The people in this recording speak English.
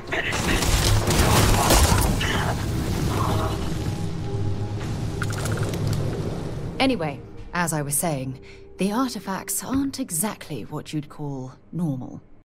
to finish this. Anyway, as I was saying, the artifacts aren't exactly what you'd call normal.